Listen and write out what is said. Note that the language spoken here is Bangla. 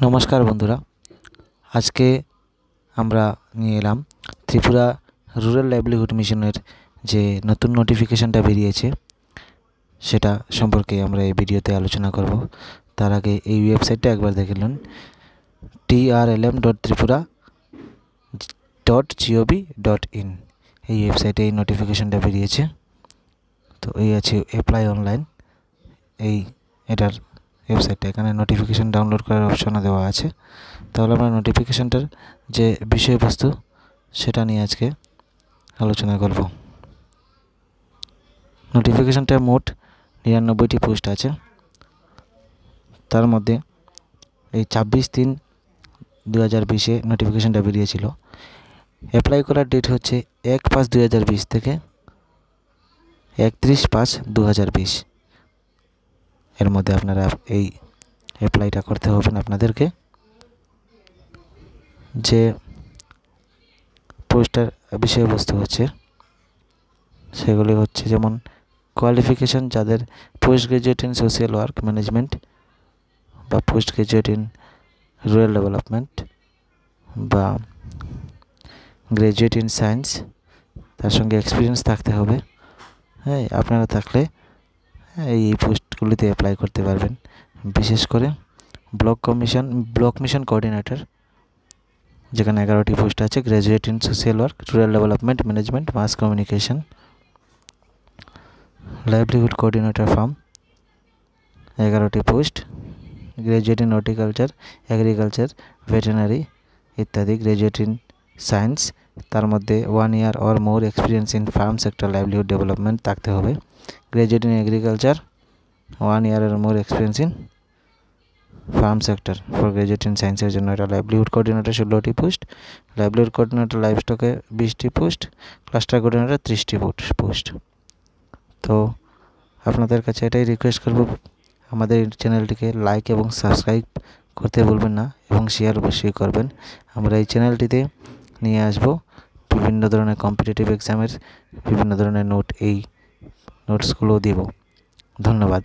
নমস্কার বন্ধুরা। আজকে আমরা নিয়ে এলাম ত্রিপুরা রুরাল লাইভলিহুড মিশনের যে নতুন নোটিফিকেশানটা বেরিয়েছে, সেটা সম্পর্কে আমরা এই ভিডিওতে আলোচনা করব। তার আগে এই ওয়েবসাইটটা একবার দেখে নিন TRLM dot Tripura dot GOV dot in এই ওয়েবসাইটে এই নোটিফিকেশানটা বেরিয়েছে। তো এই আছে অ্যাপ্লাই অনলাইন এই এটার ওয়েবসাইটটা এখানে নোটিফিকেশান ডাউনলোড করার অপশনও দেওয়া আছে। তাহলে আমরা নোটিফিকেশানটার যে বিষয়বস্তু, সেটা নিয়ে আজকে আলোচনা করব। নোটিফিকেশানটার মোট নিরানব্বইটি পোস্ট আছে। তার মধ্যে এই ছাব্বিশ তিন দু হাজার বিশে নোটিফিকেশানটা বেরিয়েছিল। অ্যাপ্লাই করার ডেট হচ্ছে এক পাঁচ দু হাজার বিশ থেকে একত্রিশ পাঁচ দু হাজার বিশ। এর মধ্যে আপনারা এই অ্যাপ্লাইটা করতে হবেন আপনাদেরকে। যে পোস্টার বিষয়বস্তু হচ্ছে, সেগুলি হচ্ছে যেমন কোয়ালিফিকেশান যাদের post graduate in social work management বা post graduate in rural development বা গ্রাজুয়েট ইন সায়েন্স তার সঙ্গে এক্সপিরিয়েন্স থাকতে হবে। হ্যাঁ আপনারা থাকলে এই পোস্টগুলিতে অ্যাপ্লাই করতে পারবেন। বিশেষ করে block commission block mission coordinator যেখানে এগারোটি পোস্ট আছে graduate in social work rural development management mass communication livelihood coordinator farm এগারোটি post graduate in horticulture agriculture veterinary ইত্যাদি গ্র্যাজুয়েট ইন সায়েন্স তার মধ্যে one year or more experience in farm sector livelihood development থাকতে হবে। Graduate in agriculture one year or more experience in farm sector for graduate in সায়েন্সের জন্য। এটা লাইভলিহুড কোঅর্ডিনেটর ষোলোটি পোস্ট লাইভলিহুড কোঅর্ডিনেটর লাইভ স্টকে বিশটি পোস্ট ক্লাস্টার কোঅর্ডিনেটর ত্রিশটি পোস্ট তো আপনাদের কাছে এটাই রিকোয়েস্ট করব, আমাদের চ্যানেলটিকে লাইক এবং সাবস্ক্রাইব করতে ভুলবেন না এবং শেয়ার অবশ্যই করবেন। আমরা এই চ্যানেলটিতে নিয়ে আসব। বিভিন্ন ধরনের কম্পিটিটিভ এক্সামের বিভিন্ন ধরনের নোট এই নোটসগুলো দেব। ধন্যবাদ।